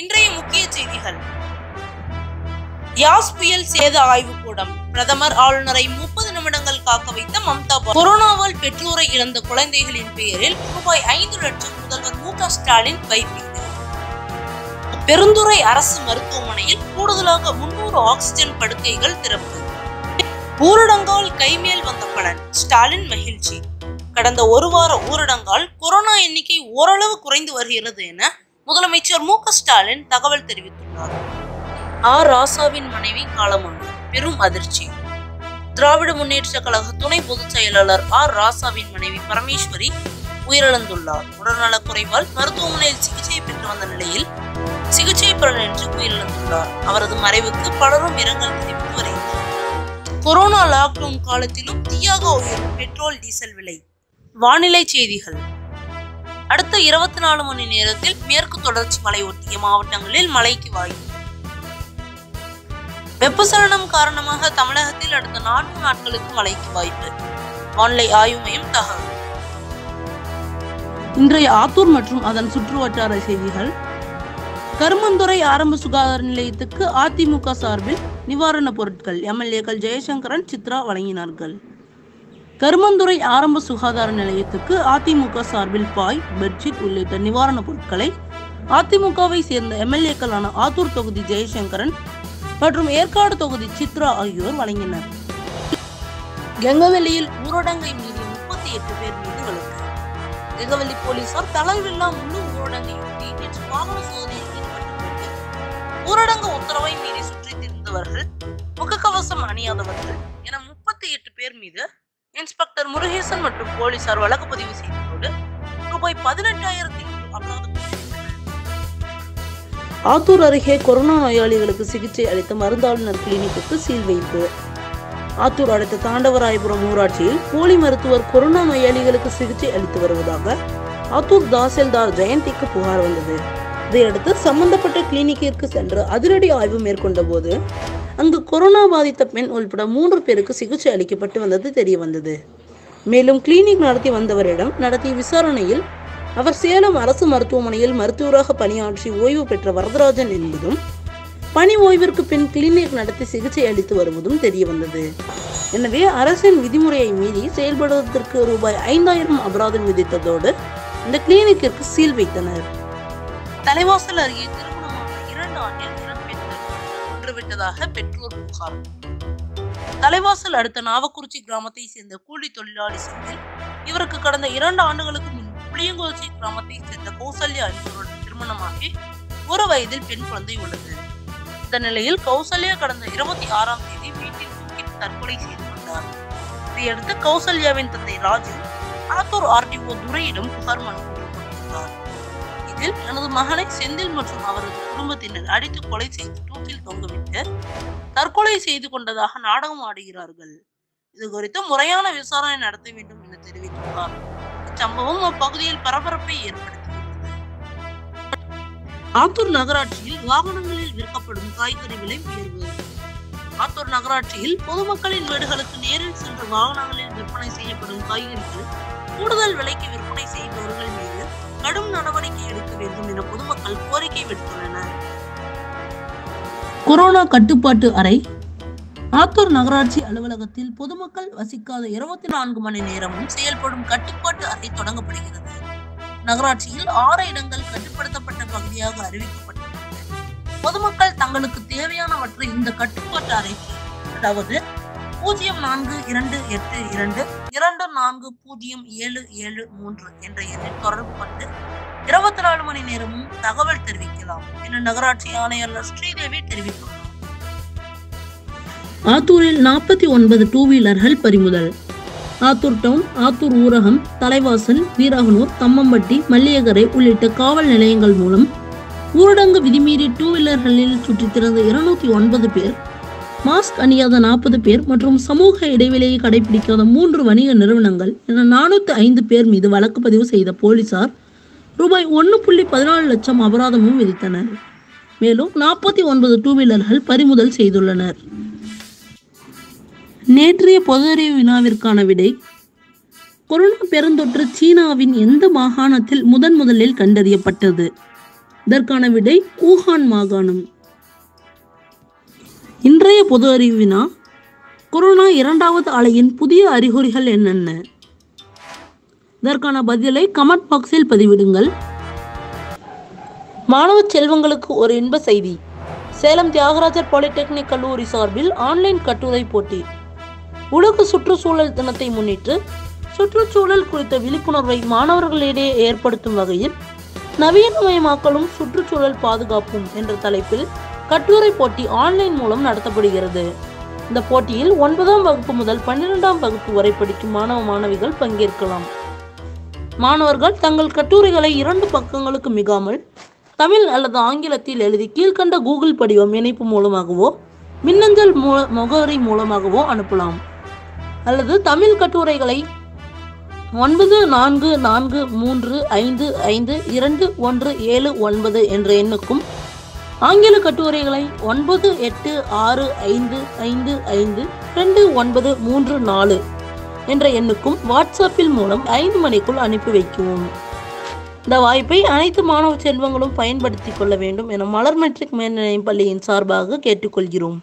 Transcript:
இன்றைய முக்கிய செய்திகள். யாஸ் புயல் சேத ஆய்வு கூடம். பிரதமர் ஆளுநரை முப்பது நிமிடங்கள் காக்க வைத்த மம்தா கொரோனாவால் பெற்றோரை இழந்த குழந்தைகளின் பெயரில் ரூபாய் ஐந்து லட்சம் முதல்வர் மு ஸ்டாலின் வைப்பு பெருந்துறை அரசு மருத்துவமனையில் கூடுதலாக முன்னூறு ஆக்சிஜன் படுக்கைகள் திறப்பு. ஊரடங்கால் கைமேல் வந்த பலன் ஸ்டாலின் மகிழ்ச்சி. கடந்த ஒரு வார ஊரடங்கால் கொரோனா எண்ணிக்கை ஓரளவு குறைந்து வருகிறது என முதலமைச்சர் மு ஸ்டாலின் தகவல் தெரிவித்துள்ளார். ஆர் ராசாவின் மனைவி காலமானார் பெரும் அதிர்ச்சி. திராவிட முன்னேற்ற கழக துணை பொதுச் செயலாளர் ஆர் ராசாவின் மனைவி பரமேஸ்வரி உயிரிழந்துள்ளார். உடல்நலக் குறைவால் மருத்துவமனையில் சிகிச்சை பெற்று வந்த நிலையில் சிகிச்சை பலனின்றி உயிரிழந்துள்ளார். அவரது மறைவுக்கு பலரும் இரங்கல் தெரிவித்து வருகின்றனர். கொரோனா லாக்டவுன் காலத்திலும் தீயாக உயரும் பெட்ரோல் டீசல் விலை. வானிலை செய்திகள். அடுத்த இருபத்தி நாலு மணி நேரத்தில் மேற்கு தொடர்ச்சி மலை ஒட்டிய மாவட்டங்களில் மழைக்கு வாய்ப்பு. வெப்பசலனம் காரணமாக தமிழகத்தில் அடுத்த நான்கு நாட்களுக்கு மழைக்கு வாய்ப்பு. வானிலை ஆய்வு மையம் தகவல். இன்றைய ஆத்தூர் மற்றும் அதன் சுற்றுவட்டார செய்திகள். கருமந்துறை ஆரம்ப சுகாதார நிலையத்துக்கு அதிமுக சார்பில் நிவாரணப் பொருட்கள் எம்எல்ஏக்கள் ஜெயசங்கரன் சித்ரா வழங்கினார்கள். கருமந்துறை ஆரம்ப சுகாதார நிலையத்துக்கு அதிமுக சார்பில் பாய் பெட்ஷீட் உள்ளிட்ட நிவாரணப் பொருட்களை அதிமுகவை சேர்ந்த எம்எல்ஏக்களான ஆத்தூர் தொகுதி ஜெயசங்கரன் மற்றும் ஏற்காடு தொகுதி சித்ரா ஆகியோர் வழங்கினர். கெங்கவெளியில் ஊரடங்கை மீறி முப்பத்தி எட்டு பேர் மீது வழக்கு. கெங்கவெளி போலீசார் தளர்வில்லா முழு ஊரடங்கையொட்டி நேற்று வாகன சோதனையில் ஈடுபட்டுள்ளது ஊரடங்கு உத்தரவை மீறி சுற்றித் திரிந்தவர்கள் முகக்கவசம் அணியாதவர்கள் என முப்பத்தி எட்டு பேர் மீது இன்ஸ்பெக்டர் முருகேசன் மற்றும் போலீசார் வழக்கு பதிவு செய்ததோடு ரூபாய் பதினெட்டாயிரத்தி அபராதம். ஆத்தூர் அருகே கொரோனா நோயாளிகளுக்கு சிகிச்சை அளித்த மருந்தாளுநர் கிளினிக்கு சீல் வைப்பு. ஆத்தூர் அடுத்த தாண்டவராயபுரம் ஊராட்சியில் போலி மருத்துவர் கொரோனா நோயாளிகளுக்கு சிகிச்சை அளித்து வருவதாக ஆத்தூர் தாசில்தார் ஜெயந்திக்கு புகார் வந்தது. இதையடுத்து சம்பந்தப்பட்ட கிளினிக்கிற்கு சென்று அதிரடி ஆய்வு மேற்கொண்ட போது அங்கு கொரோனா பாதித்த பெண் உள்பட மூன்று பேருக்கு சிகிச்சை அளிக்கப்பட்டு வந்தது தெரிய வந்தது மேலும் கிளினிக் நடத்தி வந்தவரிடம் நடத்திய விசாரணையில் அவர் சேலம் அரசு மருத்துவமனையில் மருத்துவராக பணியாற்றி ஓய்வு பெற்ற வரதராஜன் என்பதும் பணி ஓய்விற்கு பின் கிளினிக் நடத்தி சிகிச்சை அளித்து வருவதும் தெரிய வந்தது எனவே அரசின் விதிமுறையை மீறி செயல்படுவதற்கு ரூபாய் ஐந்தாயிரம் அபராதம் விதித்ததோடு இந்த கிளினிக்கிற்கு சீல் வைத்தனர். தலைவாசல் அருகே திருமணமான இரண்டு ஆண்டில் இரண்டு பெண்கள் கொன்றுவிட்டதாக பெற்றோர் புகார். தலைவாசல் அடுத்த நாவக்குறிச்சி கிராமத்தை சேர்ந்த கூலி தொழிலாளி செந்தில் இவருக்கு கடந்த இரண்டு ஆண்டுகளுக்கு முன் புளியங்குறிச்சி கிராமத்தை சேர்ந்த கௌசல்யா என்பவருடன் திருமணமாகி ஒரு வயதில் பெண் குழந்தை உள்ளது. இந்த நிலையில் கௌசல்யா கடந்த இருபத்தி ஆறாம் தேதி வீட்டில் தூக்கி தற்கொலை செய்து கொண்டார். இதையடுத்து கௌசல்யாவின் தந்தை ராஜு ஆத்தூர் ஆர்டிஓ துரையிடம் புகார் மனு இதில் தனது மகனை செந்தில் மற்றும் அவரது குடும்பத்தினர் அடித்து கொலை செய்து தூக்கில் தொங்கவிட்டு தற்கொலை செய்து கொண்டதாக நாடகம் ஆடுகிறார்கள். இது குறித்து முறையான விசாரணை நடத்த வேண்டும் என தெரிவித்துள்ளார். இச்சம்பவம் அப்பகுதியில் பரபரப்பை ஏற்படுத்தியுள்ளது. ஆத்தூர் நகராட்சியில் வாகனங்களில் விற்கப்படும் காய்கறி விலை உயர்வு. ஆத்தூர் நகராட்சியில் பொதுமக்களின் வீடுகளுக்கு நேரில் சென்று வாகனங்களில் விற்பனை செய்யப்படும் காய்கறிகள் கூடுதல் விலைக்கு விற்பனை செய்பவர்கள் கடும் நடவடிக்கை எடுக்க வேண்டும் என பொதுமக்கள் கோரிக்கை விடுத்துள்ளனர். கொரோனா கட்டுப்பாட்டு அறை. ஆத்தூர் நகராட்சி அலுவலகத்தில் பொதுமக்கள் வசிக்காத இருபத்தி நான்கு மணி நேரமும் செயல்படும் கட்டுப்பாட்டு அறை தொடங்கப்படுகிறது. நகராட்சியில் ஆறு இடங்கள் கட்டுப்படுத்தப்பட்ட பகுதியாக அறிவிக்கப்பட்டுள்ளது பொதுமக்கள் தங்களுக்கு தேவையானவற்றை இந்த கட்டுப்பாட்டு அறைக்கு அதாவது பூஜ்ஜியம் நான்கு இரண்டு எட்டு இரண்டு இரண்டு நான்கு பூஜ்ஜியம் ஏழு ஏழு மூன்று என்ற எண்ணில் தொடர்பு கொண்டு இருபத்தி நாலு மணி நேரமும் தகவல் தெரிவிக்கலாம் என நகராட்சி ஆணையாளர் ஸ்ரீதேவி தெரிவித்துள்ளார் ஆத்தூரில் நாற்பத்தி ஒன்பது டூ வீலர்கள் பறிமுதல். ஆத்தூர் டவுன் ஆத்தூர் ஊரகம் தலைவாசல் வீராகனூர் தம்மம்பட்டி மல்லியகரை உள்ளிட்ட காவல் நிலையங்கள் மூலம் ஊரடங்கு விதிமீறி டூ வீலர்களில் சுற்றித் திறந்த இருநூத்தி ஒன்பது பேர் மாஸ்க் அணியாத நாற்பது பேர் மற்றும் சமூக இடைவெளியை கடைபிடிக்காத மூன்று வணிக நிறுவனங்கள் என நானூத்தி ஐந்து பேர் மீது வழக்கு பதிவு செய்த போலீசார் ரூபாய் ஒன்று புள்ளி பதினாலு லட்சம் அபராதமும் விதித்தனர். மேலும் நாற்பத்தி ஒன்பது டூ வீலர்கள் பறிமுதல் செய்துள்ளனர். நேற்றைய பொதுறிவு வினாவிற்கான விடை கொரோனா பெருந்தொற்று சீனாவின் எந்த மாகாணத்தில் முதன் முதலில் கண்டறியப்பட்டது? இதற்கான விடை ஊஹான் மாகாணம். இன்றைய பொது அறிவினா கொரோனா இரண்டாவது அலையின் புதிய அறிகுறிகள் என்னென்ன? இதற்கான பதிலை கமெண்ட் பாக்ஸில் பதிவிடுங்கள். மாணவ செல்வங்களுக்கு ஒரு இன்ப செய்தி. சேலம் தியாகராஜர் பாலிடெக்னிக் கல்லூரி சார்பில் ஆன்லைன் கட்டுரை போட்டி. உலக சுற்றுச்சூழல் தினத்தை முன்னிட்டு சுற்றுச்சூழல் குறித்த விழிப்புணர்வை மாணவர்களிடையே ஏற்படுத்தும் வகையில் நவீனமயமாக்கலும் சுற்றுச்சூழல் பாதுகாப்பும் என்ற தலைப்பில் கட்டுரை போட்டி ஆன்லைன் மூலம் நடத்தப்படுகிறது. இந்த போட்டியில் ஒன்பதாம் வகுப்பு முதல் பன்னிரெண்டாம் வகுப்பு வரை படிக்கும் மாணவ மாணவிகள் பங்கேற்கலாம். மாணவர்கள் தங்கள் கட்டுரைகளை இரண்டு பக்கங்களுக்கு மிகாமல் தமிழ் அல்லது ஆங்கிலத்தில் எழுதி கீழ்கண்ட கூகுள் படிவம் இணைப்பு மூலமாகவோ மின்னஞ்சல் மூல முகவரி மூலமாகவோ அனுப்பலாம். அல்லது தமிழ் கட்டுரைகளை ஒன்பது நான்கு நான்கு மூன்று ஐந்து ஐந்து இரண்டு ஒன்று ஏழு ஒன்பது என்ற எண்ணுக்கும் ஆங்கில கட்டுரைகளை ஒன்பது எட்டு ஆறு ஐந்து ஐந்து ஐந்து ரெண்டு ஒன்பது மூன்று நாலு என்ற எண்ணுக்கும் வாட்ஸ்அப்பில் மூலம் ஐந்து மணிக்குள் அனுப்பி வைக்கவும். இந்த வாய்ப்பை அனைத்து மாணவ செல்வங்களும் பயன்படுத்திக் கொள்ள வேண்டும் என மலர் மெட்ரிக் மேல்நிலைப் பள்ளியின் சார்பாக கேட்டுக்கொள்கிறோம்.